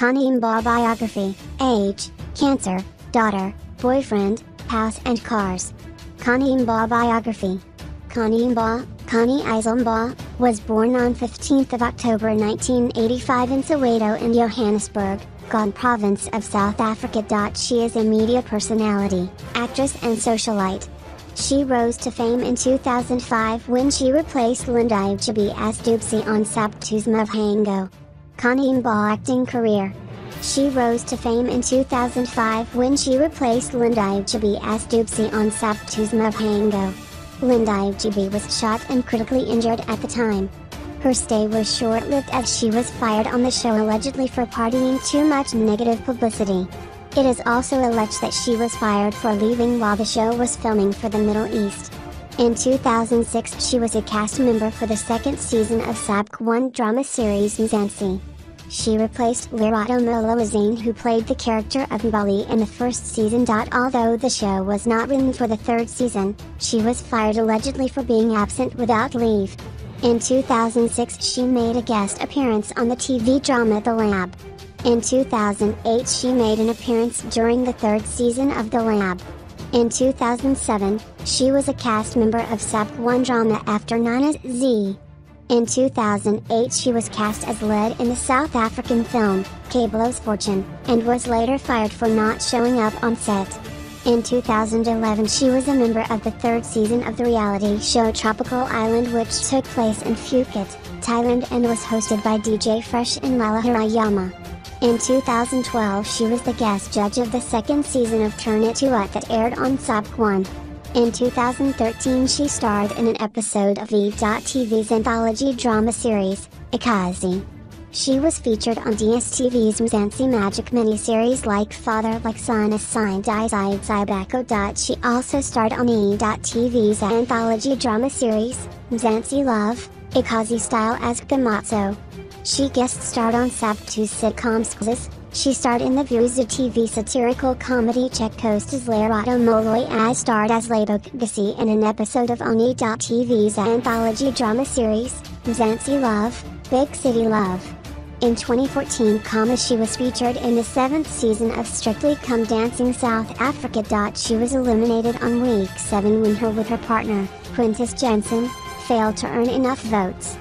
Khanyi biography, age, cancer, daughter, boyfriend, house and cars. Khanyi biography. Khanyi Mbau, Khanyi was born on 15th of October 1985 in Soweto in Johannesburg, Gauteng province of South Africa. She is a media personality, actress and socialite. She rose to fame in 2005 when she replaced Lindiwe Chibi as Doobsie on SABC2's Muvhango. Mbau acting career. She rose to fame in 2005 when she replaced Lindiwe Chibi as Doobsie on SABC2's Muvhango. Lindiwe Chibi was shot and critically injured at the time. Her stay was short-lived as she was fired on the show allegedly for partying too much negative publicity. It is also alleged that she was fired for leaving while the show was filming for the Middle East. In 2006 she was a cast member for the second season of SABC 1 drama series Mzansi. She replaced Lerato Molowazane who played the character of Mbali in the first season. Although the show was not written for the third season, she was fired allegedly for being absent without leave. In 2006 she made a guest appearance on the TV drama The Lab. In 2008 she made an appearance during the third season of The Lab. In 2007, she was a cast member of SABC 1 drama After Nana's Z. In 2008 she was cast as lead in the South African film, Kabelo's Fortune, and was later fired for not showing up on set. In 2011 she was a member of the third season of the reality show Tropical Island which took place in Phuket, Thailand and was hosted by DJ Fresh and Lala Hirayama. In 2012 she was the guest judge of the second season of Turn It To What that aired on SABC 1. In 2013 she starred in an episode of E.TV's anthology drama series, eKasi. She was featured on DSTV's Mzansi Magic miniseries like Father Like Son as Sign Dizide Zibako. She also starred on E.TV's anthology drama series, Mzansi Love, Ikazi Style as Gamatso. She guest starred on SABC2's sitcom she starred in the Vuzu TV satirical comedy Check Coast as Lerato Moloi as starred as Labo Gasi in an episode of Oni.tv's anthology drama series, Mzansi Love, Big City Love. In 2014 comma she was featured in the seventh season of Strictly Come Dancing South Africa. She was eliminated on week 7 when her with her partner, Quintus Jensen, failed to earn enough votes.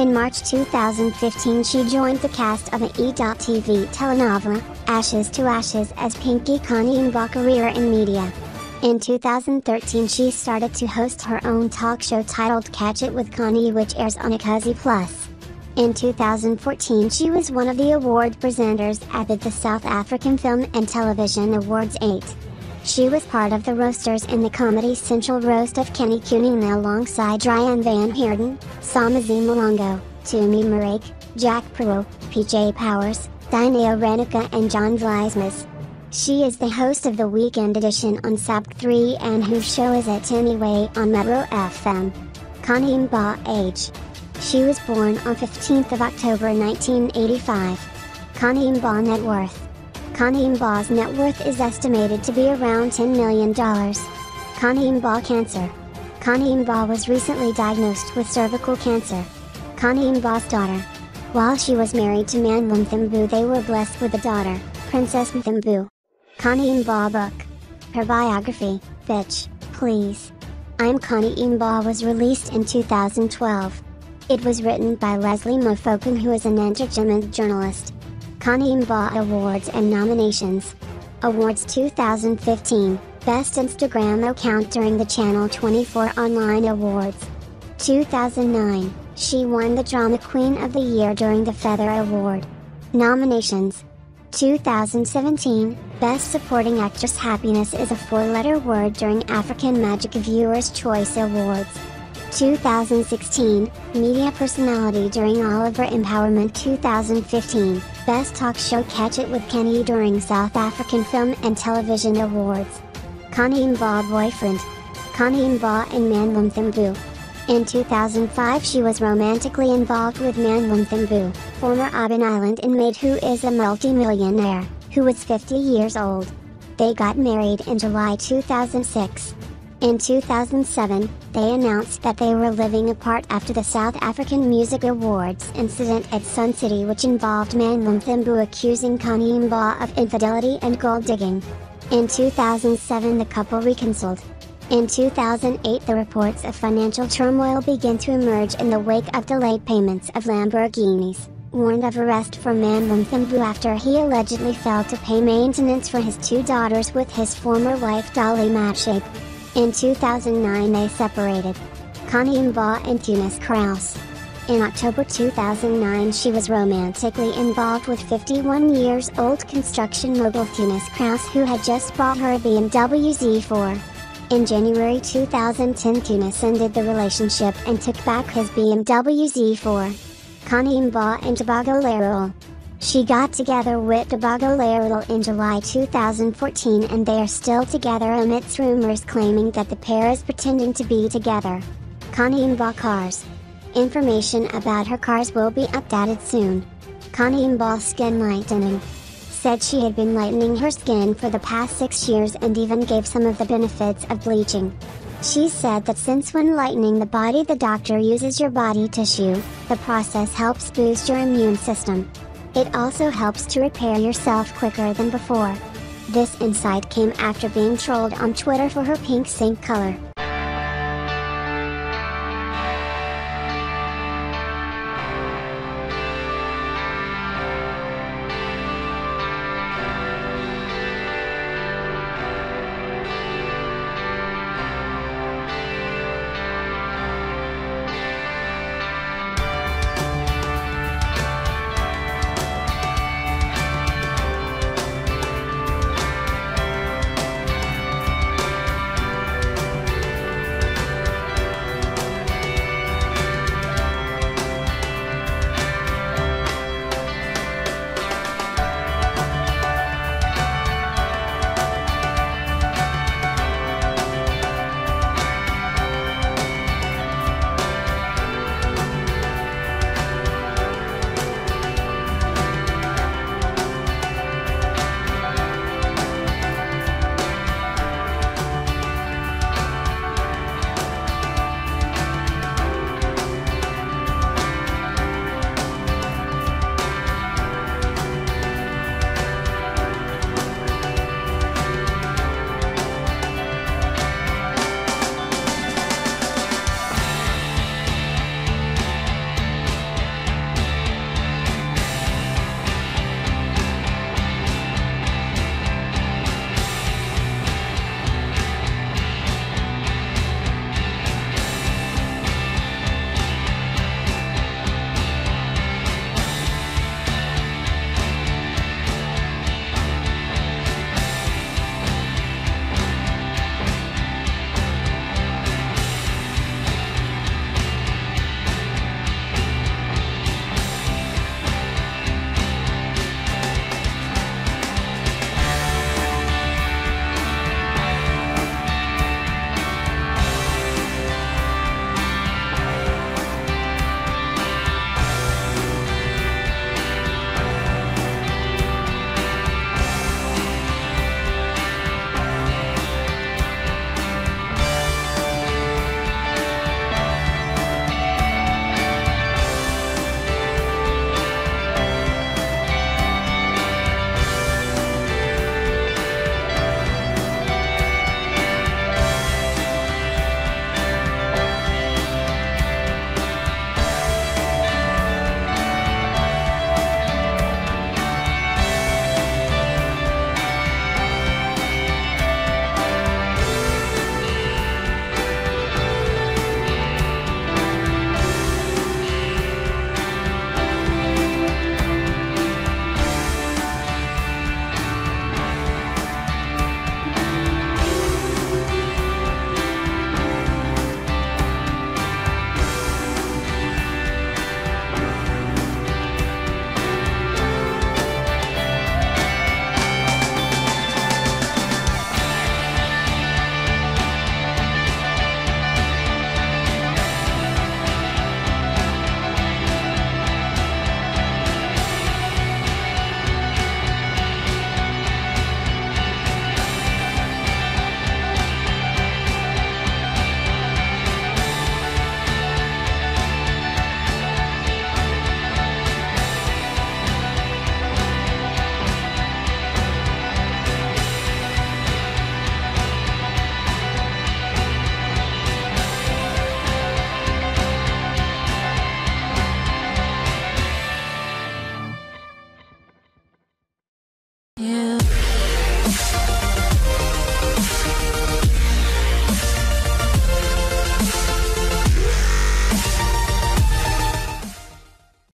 In March 2015 she joined the cast of an E.TV telenovela, Ashes to Ashes as Pinky Khanyi in career in media. In 2013 she started to host her own talk show titled Catch It with Khanyi which airs on eKasi Plus. In 2014 she was one of the award presenters at the South African Film and Television Awards 8. She was part of the roasters in the Comedy Central roast of Kenny Kunene alongside Ryan Van Heerden, Somizi Mhlongo, Tumi Morake, Jack Pro, PJ Powers, Dineo Ranaka and John Vlismas. She is the host of the weekend edition on SABC 3 and whose show is It Anyway on Metro FM. Khanyi Mbau age. She was born on 15th of October 1985. Khanyi Mbau net worth. Mbau's net worth is estimated to be around $10 million. Mbau cancer. Mbau was recently diagnosed with cervical cancer. Mbau's daughter. While she was married to Mandla Mthembu they were blessed with a daughter, Princess Mthembu. Khanyi Mbau book. Her biography, Bitch, Please. I'm Khanyi Mbau was released in 2012. It was written by Leslie Mofokeng who is an entertainment journalist. Khanyi Mbau Awards and Nominations. Awards 2015, Best Instagram Account during the Channel 24 Online Awards. 2009, she won the Drama Queen of the Year during the Feather Award. Nominations. 2017, Best Supporting Actress Happiness is a four-letter word during African Magic Viewers' Choice Awards. 2016, Media Personality during Oliver Empowerment 2015, Best Talk Show Catch It with Khanyi during South African Film and Television Awards. Khanyi Mbau Boyfriend. Khanyi Mbau and Mandla Mthembu. In 2005 she was romantically involved with Mandla Mthembu, former Robben Island inmate who is a multi-millionaire, who was 50 years old. They got married in July 2006. In 2007, they announced that they were living apart after the South African Music Awards incident at Sun City which involved Mandla Mthembu accusing Khanyi Mbau of infidelity and gold digging. In 2007 the couple reconciled. In 2008 the reports of financial turmoil began to emerge in the wake of delayed payments of Lamborghinis, warned of arrest for Mandla Mthembu after he allegedly failed to pay maintenance for his two daughters with his former wife Dolly Matshape. In 2009 they separated. Khanyi Mbau and Tunis Kraus. In October 2009 she was romantically involved with 51 years old construction mogul Tunis Kraus who had just bought her a BMW Z4. In January 2010 Tunis ended the relationship and took back his BMW Z4. Khanyi Mbau and Lerole. She got together with Tebogo Lerole in July 2014 and they are still together amidst rumors claiming that the pair is pretending to be together. Khanyi Mbau Cars. Information about her cars will be updated soon. Khanyi Mbau Skin Lightening. Said she had been lightening her skin for the past six years and even gave some of the benefits of bleaching. She said that since when lightening the body the doctor uses your body tissue, the process helps boost your immune system. It also helps to repair yourself quicker than before. This insight came after being trolled on Twitter for her pink sink color.